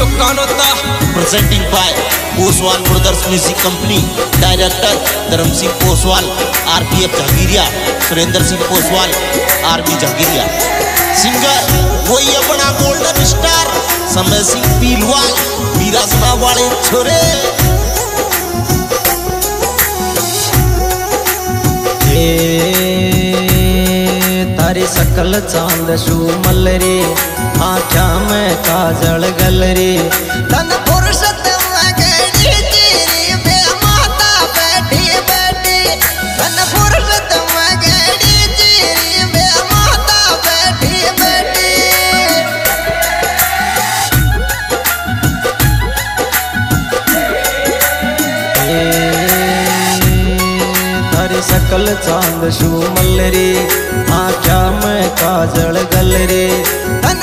Studio Kanota presenting by Poswal Brothers Music Company. Director Dharam Singh Poswal RPF Jahangiria Surendra Singh Poswal army Jahangiria singer वही अपना golden star समय सिंह पीलवाल वीरासना वाले छोरे तारी सकल चाँद शू मलरी आख्या में काजल तेरी बे माता बैठी बैठी। तन फुर्सत सकल चाँद शू मल रे आख्या में काजल गलरी तन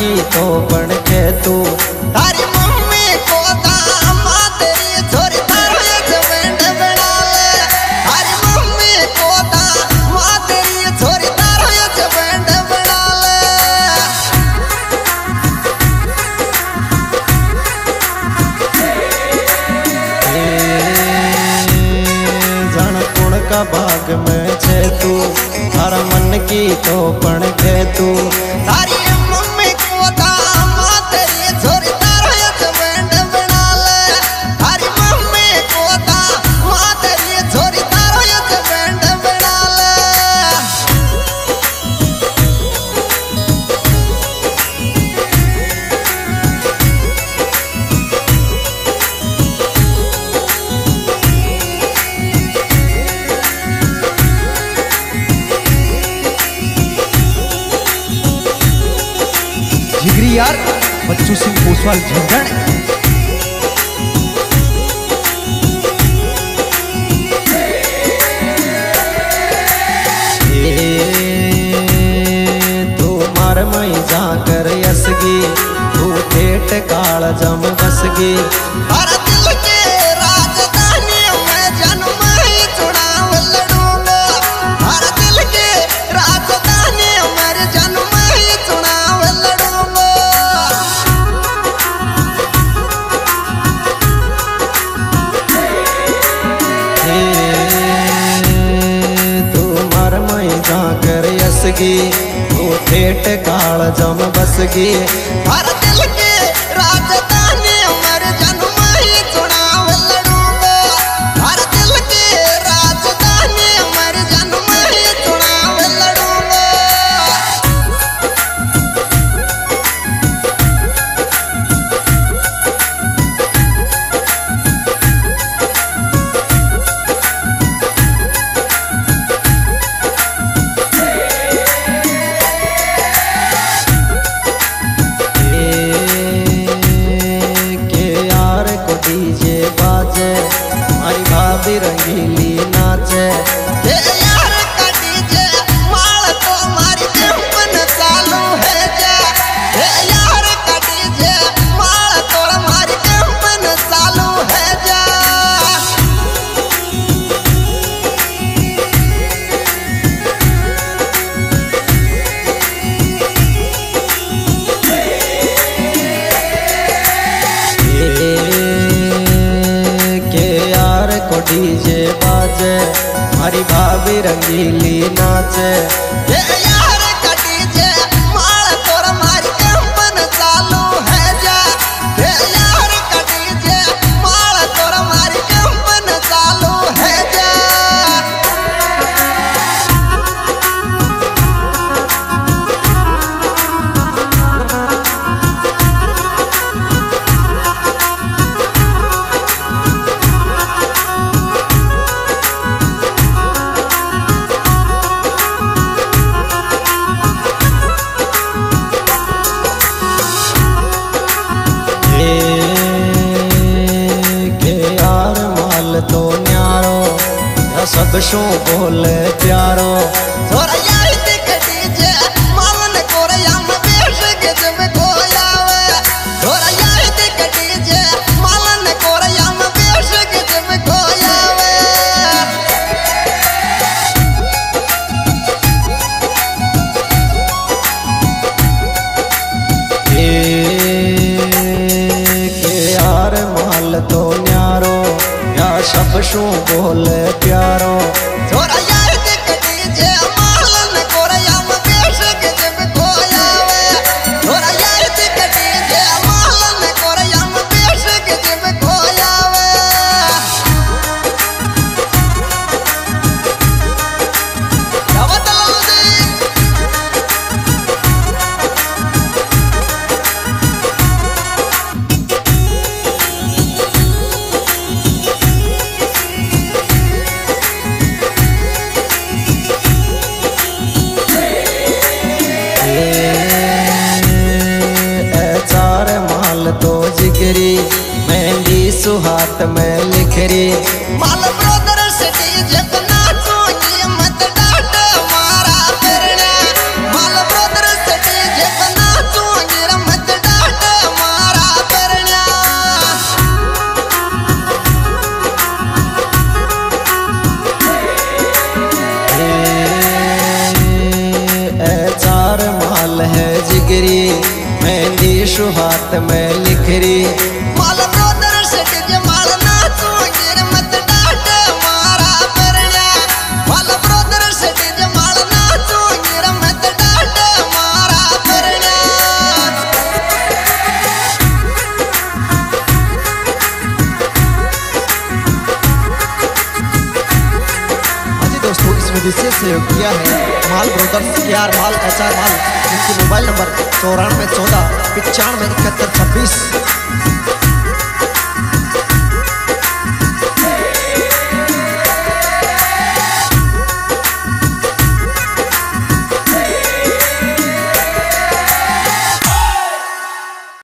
की तो बन के तू। तारी मम्मी को दामाद तेरी छोरी तारो एक बना ले तारी मम्मी को दामाद तेरी छोरी तारो एक बना ले जान कुण का बाग में छे तू? हर मन की तो बन के तू। जिगरी यार बच्चू सिंह पोसवाल झंझण तू मार मई जा कर यसगी तू पेट काल जम बसगी। यसगी तू ठेठ काल जम बसगी हर हमारी भाभी रंगीली नाचे यारो सब शो बोले प्यारो। थोड़ा ले बोले प्यारो सुहात में माल ब्रोदर मत डांट मारा फिरने माल ब्रोदर नाचोगी रे मत डांट मारा फिरने ए चार माल है जिगरी सुहात में लिखरी माल विशेष सहयोग किया है माल ब्रोदर्स के माल एच आर माल इनकी मोबाइल नंबर चौरानवे चौदह, पचानवे इकहत्तर, छब्बीस।